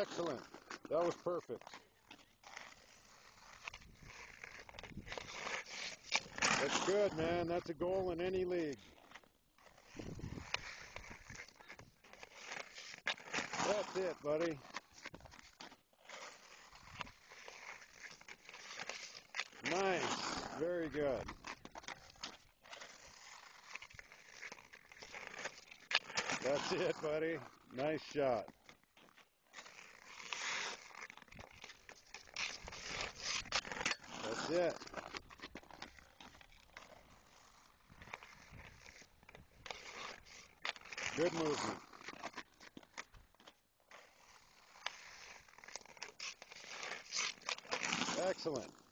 Excellent. That was perfect. That's good, man. That's a goal in any league. That's it, buddy. Nice. Very good. That's it, buddy. Nice shot. It. Good movement. Excellent.